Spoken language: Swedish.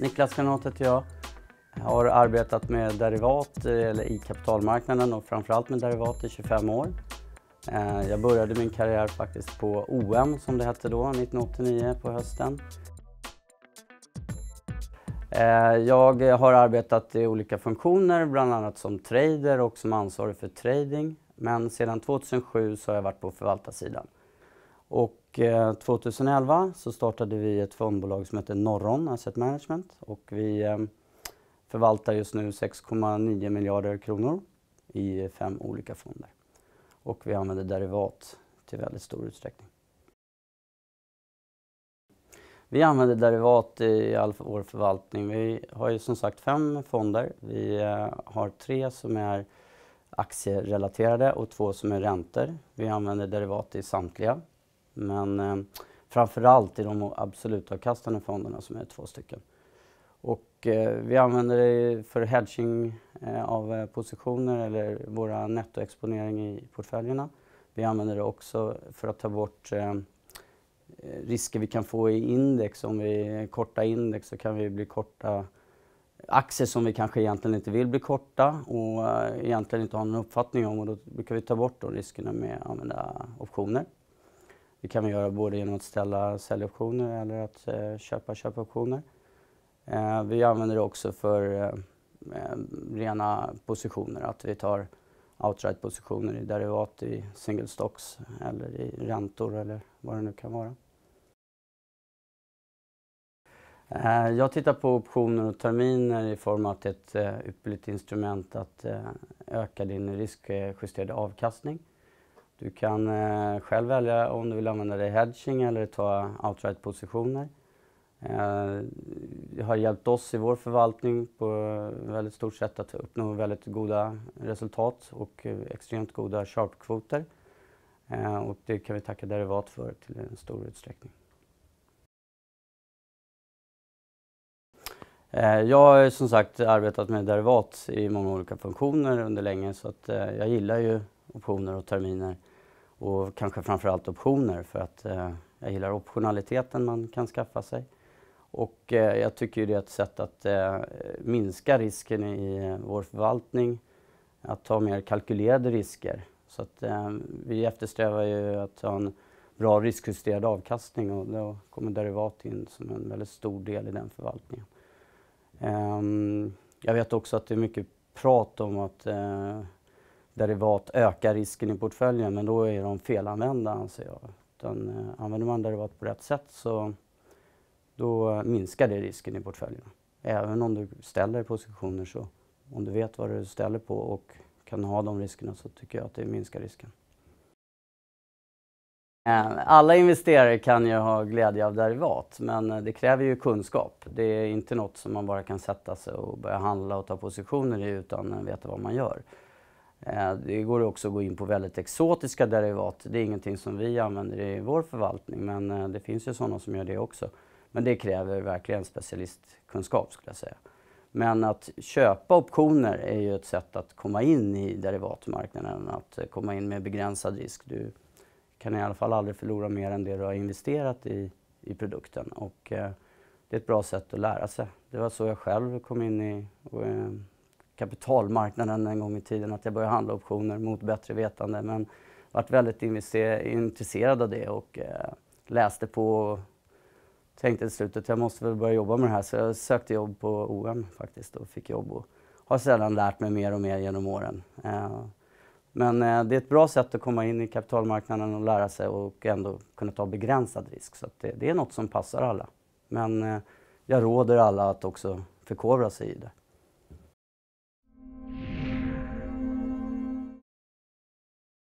Niklas Granat heter jag. Jag har arbetat med derivat eh, eller i kapitalmarknaden och framförallt med derivat i 25 år. Eh, jag började min karriär faktiskt på OM som det hette då, 1989 på hösten. Eh, jag har arbetat i olika funktioner, bland annat som trader och som ansvarig för trading. Men sedan 2007 så har jag varit på förvaltarsidan. Och 2011 eh, så startade vi ett fondbolag som heter Norron Asset Management och vi eh, förvaltar just nu 6,9 miljarder kronor i fem olika fonder. Och vi använder derivat till väldigt stor utsträckning. Vi använder derivat i all vår förvaltning. Vi har ju som sagt fem fonder. Vi eh, har tre som är aktierelaterade och två som är räntor. Vi använder derivat i samtliga. Men eh, framförallt i de absolutavkastande fonderna som är två stycken. Och eh, vi använder det för hedging eh, av eh, positioner eller våra nettoexponering i portföljerna. Vi använder det också för att ta bort eh, risker vi kan få i index. Om vi kortar korta index så kan vi bli korta aktier som vi kanske egentligen inte vill bli korta och eh, egentligen inte har någon uppfattning om och då brukar vi ta bort de riskerna med att använda optioner. Det kan vi göra både genom att ställa säljoptioner eller att eh, köpa köpoptioner. Eh, vi använder det också för eh, eh rena positioner, att vi tar outright positioner i derivat i single stocks eller i räntor eller vad det nu kan vara. Eh, jag tittar på optioner och terminer i form av ett eh, ypperligt instrument att öka din riskjusterade avkastning. Du kan eh, själv välja om du vill använda dig hedging eller ta outright positioner. Eh, det har hjälpt oss i vår förvaltning på väldigt stort sätt att uppnå väldigt goda resultat och eh, extremt goda sharpkvoter. Eh, och det kan vi tacka derivat för till en stor utsträckning. Eh, jag har som sagt arbetat med derivat i många olika funktioner under länge så att eh, jag gillar ju optioner och terminer och kanske framförallt optioner för att eh, jag gillar optionaliteten man kan skaffa sig. Och eh, jag tycker det är ett sätt att eh, minska risken i eh, vår förvaltning, att ta mer kalkylerade risker. Så att eh, vi eftersträvar ju att ha en bra riskjusterad avkastning och då kommer derivat in som en väldigt stor del i den förvaltningen. Ehm, jag vet också att det är mycket prat om att eh, derivat ökar risken i portföljen men då är de felanvända anser jag. Utan, eh, använder man derivat på rätt sätt så då minskar det risken i portföljen. Även om du ställer positioner så om du vet vad du ställer på och kan ha de riskerna så tycker jag att det minskar risken. Eh, alla investerare kan ju ha glädje av derivat men eh, det kräver ju kunskap. Det är inte något som man bara kan sätta sig och börja handla och ta positioner i utan att veta vad man gör. Eh, det går också att gå in på väldigt exotiska derivat. Det är ingenting som vi använder i vår förvaltning men eh, det finns ju sådana som gör det också. Men det kräver verkligen specialistkunskap skulle jag säga. Men att köpa optioner är ju ett sätt att komma in i derivatmarknaden, att eh, komma in med begränsad risk. Du kan i alla fall aldrig förlora mer än det du har investerat i, i produkten och eh, det är ett bra sätt att lära sig. Det var så jag själv kom in i och, eh, kapitalmarknaden en gång i tiden, att jag började handla optioner mot bättre vetande. Men varit väldigt intresserad av det och eh, läste på och tänkte till slut att jag måste väl börja jobba med det här. Så jag sökte jobb på OM faktiskt och fick jobb och har sedan lärt mig mer och mer genom åren. Eh, men eh, det är ett bra sätt att komma in i kapitalmarknaden och lära sig och ändå kunna ta begränsad risk. Så det, det, är något som passar alla. Men eh, jag råder alla att också förkovra sig i det.